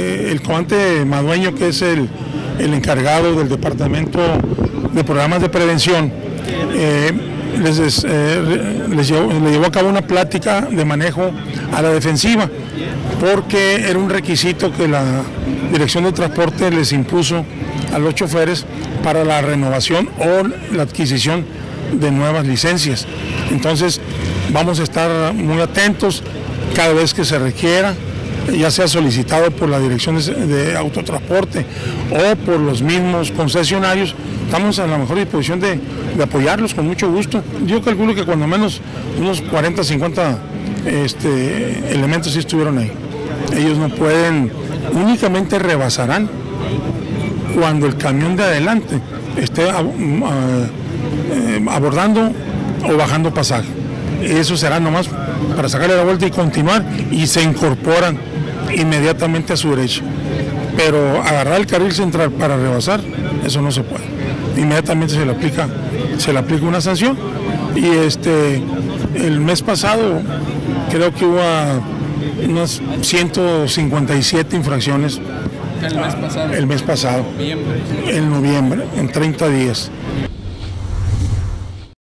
eh, el comandante Madueño, que es el, el encargado del departamento de programas de prevención, eh, les, eh, les llevó, le llevó a cabo una plática de manejo a la defensiva, porque era un requisito que la Dirección de Transporte les impuso a los choferes para la renovación o la adquisición de nuevas licencias. Entonces, vamos a estar muy atentos cada vez que se requiera, ya sea solicitado por la Dirección de, Autotransporte o por los mismos concesionarios, estamos a la mejor disposición de, apoyarlos con mucho gusto. Yo calculo que cuando menos unos 40, 50 este, elementos sí estuvieron ahí. Ellos no pueden, únicamente rebasarán cuando el camión de adelante esté mm, ah, eh, abordando o bajando pasaje. Eso será nomás para sacarle la vuelta y continuar y se incorporan inmediatamente a su derecha. Pero agarrar el carril central para rebasar, eso no se puede. Inmediatamente se le aplica, se le aplica una sanción. Y este el mes pasado creo que hubo unas 157 infracciones El mes pasado. el mes pasado, Noviembre. en noviembre, en 30 días.